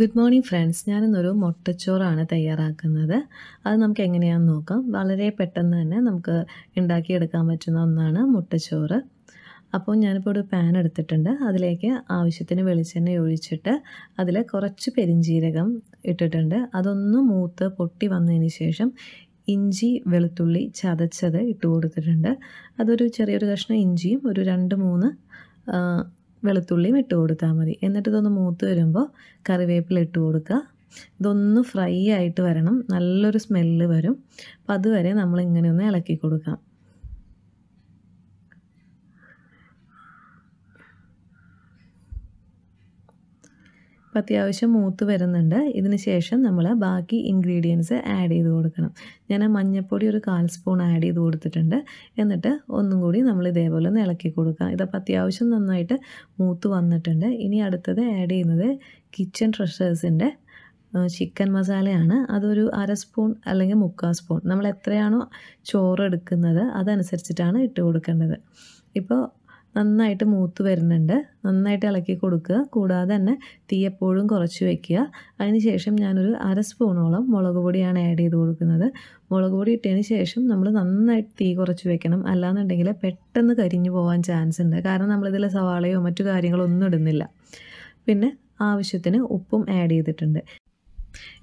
Good morning friends ഞാനിന്നൊരു മുട്ടച്ചോറാണ് തയ്യാറാക്കുന്നത്. അത് നമുക്ക് എങ്ങനെയാണെന്ന് നോക്കാം. വളരെ പെട്ടെന്ന് തന്നെ നമുക്ക് ഉണ്ടാക്കിയെടുക്കാൻ പറ്റുന്ന ഒന്നാണ് മുട്ടച്ചോറ്. അപ്പോൾ ഞാനിപ്പോൾ ഒരു പാൻ എടുത്തിട്ടുണ്ട്. അതിലേക്ക് ആവശ്യത്തിന് വെളിച്ചെണ്ണ ഒഴിച്ചിട്ട് അതിൽ കുറച്ച് പെരിഞ്ജീരകം ഇട്ടിട്ടുണ്ട്. അതൊന്ന് മൂത്ത് പൊട്ടി വന്നതിന് ശേഷം ഇഞ്ചി വെളുത്തുള്ളി ചതച്ചത് ഇട്ട് കൊടുത്തിട്ടുണ്ട്. അതൊരു ചെറിയൊരു കഷ്ണം ഇഞ്ചിയും ഒരു രണ്ട് മൂന്ന് വെളുത്തുള്ളിയും ഇട്ട് കൊടുത്താൽ മതി. എന്നിട്ട് ഇതൊന്ന് മൂത്ത് വരുമ്പോൾ കറിവേപ്പില ഇട്ട് കൊടുക്കുക. ഇതൊന്ന് ഫ്രൈ ആയിട്ട് വരണം. നല്ലൊരു സ്മെല്ല് വരും. അപ്പം അതുവരെ നമ്മൾ ഇങ്ങനെ ഒന്ന് ഇളക്കി കൊടുക്കാം. അപ്പം അത്യാവശ്യം മൂത്ത് വരുന്നുണ്ട്. ഇതിന് ശേഷം നമ്മൾ ബാക്കി ഇൻഗ്രീഡിയൻസ് ആഡ് ചെയ്ത് കൊടുക്കണം. ഞാൻ മഞ്ഞൾപ്പൊടി ഒരു കാൽ സ്പൂൺ ആഡ് ചെയ്ത് കൊടുത്തിട്ടുണ്ട്. എന്നിട്ട് ഒന്നും കൂടി നമ്മൾ ഇതേപോലെ ഒന്ന് ഇളക്കി കൊടുക്കാം. ഇതപ്പോൾ അത്യാവശ്യം നന്നായിട്ട് മൂത്ത് വന്നിട്ടുണ്ട്. ഇനി അടുത്തത് ആഡ് ചെയ്യുന്നത് കിച്ചൺ ട്രഷേഴ്സിന്റെ ചിക്കൻ മസാലയാണ് അതൊരു അര സ്പൂൺ അല്ലെങ്കിൽ മുക്കാൽ സ്പൂൺ നമ്മൾ എത്രയാണോ ചോറ് എടുക്കുന്നത് അതനുസരിച്ചിട്ടാണ് ഇട്ട് കൊടുക്കേണ്ടത്. ഇപ്പോൾ നന്നായിട്ട് മൂത്ത് വരുന്നുണ്ട്. നന്നായിട്ട് ഇളക്കി കൊടുക്കുക. കൂടാതെ തന്നെ തീ എപ്പോഴും കുറച്ച് വയ്ക്കുക അതിനുശേഷം ഞാനൊരു അര സ്പൂണോളം മുളക് പൊടിയാണ് ആഡ് ചെയ്ത് കൊടുക്കുന്നത്. മുളക് പൊടി ഇട്ടതിന് ശേഷം നമ്മൾ നന്നായിട്ട് തീ കുറച്ച് വെക്കണം. അല്ലാന്നുണ്ടെങ്കിൽ പെട്ടെന്ന് കരിഞ്ഞു പോകാൻ ചാൻസ് ഉണ്ട്. കാരണം നമ്മളിതിൽ സവാളയോ മറ്റു കാര്യങ്ങളോ ഒന്നും ഇടുന്നില്ല. പിന്നെ ആവശ്യത്തിന് ഉപ്പും ആഡ് ചെയ്തിട്ടുണ്ട്.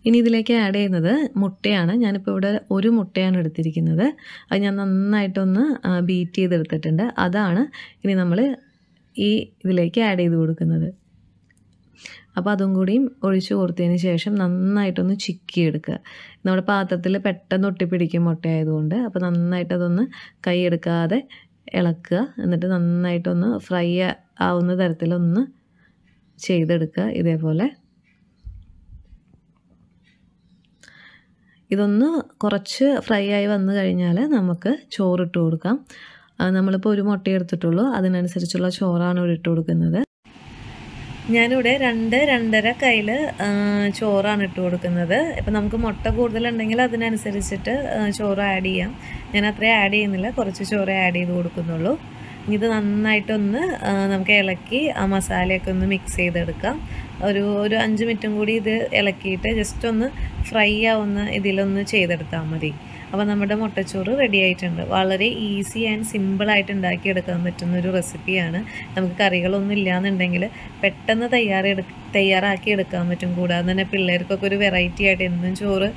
ഇനി ഇതിലേക്ക് ആഡ് ചെയ്യുന്നത് മുട്ടയാണ്. ഞാനിപ്പോൾ ഇവിടെ ഒരു മുട്ടയാണ് എടുത്തിരിക്കുന്നത്. അത് ഞാൻ നന്നായിട്ടൊന്ന് ബീറ്റ് ചെയ്തെടുത്തിട്ടുണ്ട്. അതാണ് ഇനി നമ്മൾ ഈ ഇതിലേക്ക് ആഡ് ചെയ്ത് കൊടുക്കുന്നത്. അപ്പോൾ അതും കൂടിയും ഒഴിച്ചു കൊടുത്തതിന് ശേഷം നന്നായിട്ടൊന്ന് ചിക്കി എടുക്കുക നമ്മുടെ പാത്രത്തിൽ പെട്ടെന്ന് ഒട്ടിപ്പിടിക്കും മുട്ടയായതുകൊണ്ട്. അപ്പോൾ നന്നായിട്ട് അതൊന്ന് കൈയെടുക്കാതെ ഇളക്കുക. എന്നിട്ട് നന്നായിട്ടൊന്ന് ഫ്രൈ ആവുന്ന തരത്തിലൊന്ന് ചെയ്തെടുക്കുക. ഇതേപോലെ. ഇതൊന്ന് കുറച്ച് ഫ്രൈ ആയി വന്നു കഴിഞ്ഞാൽ നമുക്ക് ചോറിട്ട് കൊടുക്കാം. നമ്മളിപ്പോൾ ഒരു മുട്ട എടുത്തിട്ടുള്ളൂ. അതിനനുസരിച്ചുള്ള ചോറാണ് ഇവിടെ ഇട്ട് കൊടുക്കുന്നത്. ഞാനിവിടെ രണ്ട് രണ്ടര കയ്യിൽ ചോറാണ് ഇട്ട് കൊടുക്കുന്നത്. ഇപ്പം നമുക്ക് മുട്ട കൂടുതലുണ്ടെങ്കിൽ അതിനനുസരിച്ചിട്ട് ചോറ് ആഡ് ചെയ്യാം. ഞാൻ അത്രയും ആഡ് ചെയ്യുന്നില്ല. കുറച്ച് ചോറ് ആഡ് ചെയ്ത് കൊടുക്കുന്നുള്ളൂ. ഇത് നന്നായിട്ടൊന്ന് നമുക്ക് ഇളക്കി ആ മസാലയൊക്കെ ഒന്ന് മിക്സ് ചെയ്തെടുക്കാം. ഒരു ഒരു അഞ്ച് മിനിറ്റും കൂടി ഇത് ഇളക്കിയിട്ട് ജസ്റ്റ് ഒന്ന് ഫ്രൈ ആവുന്ന ഇതിലൊന്ന് ചെയ്തെടുത്താൽ മതി. അപ്പോൾ നമ്മുടെ മുട്ടച്ചോറ് റെഡി ആയിട്ടുണ്ട്. വളരെ ഈസി ആൻഡ് സിമ്പിളായിട്ട് ഉണ്ടാക്കിയെടുക്കാൻ പറ്റുന്ന ഒരു റെസിപ്പിയാണ് നമുക്ക് കറികളൊന്നും ഇല്ലയെന്നുണ്ടെങ്കിൽ പെട്ടെന്ന് തയ്യാറെടു തയ്യാറാക്കി എടുക്കാൻ പറ്റും. കൂടാതെ തന്നെ പിള്ളേർക്കൊക്കെ ഒരു വെറൈറ്റി ആയിട്ട് എന്നും ചോറ്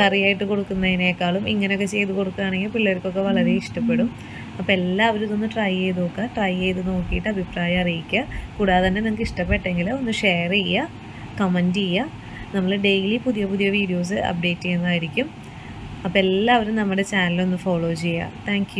കറിയായിട്ട് കൊടുക്കുന്നതിനേക്കാളും ഇങ്ങനെയൊക്കെ ചെയ്ത് കൊടുക്കുകയാണെങ്കിൽ പിള്ളേർക്കൊക്കെ വളരെ ഇഷ്ടപ്പെടും. അപ്പോൾ എല്ലാവരും ഇതൊന്ന് ട്രൈ ചെയ്ത് നോക്കുക. ട്രൈ ചെയ്ത് നോക്കിയിട്ട് അഭിപ്രായം അറിയിക്കുക. കൂടാതെ തന്നെ നിങ്ങൾക്ക് ഇഷ്ടപ്പെട്ടെങ്കിൽ ഒന്ന് ഷെയർ ചെയ്യുക കമന്റ് ചെയ്യുക. നമ്മൾ ഡെയിലി പുതിയ പുതിയ വീഡിയോസ് അപ്ഡേറ്റ് ചെയ്യുന്നതായിരിക്കും. അപ്പോൾ എല്ലാവരും നമ്മുടെ ചാനലൊന്ന് ഫോളോ ചെയ്യുക. താങ്ക്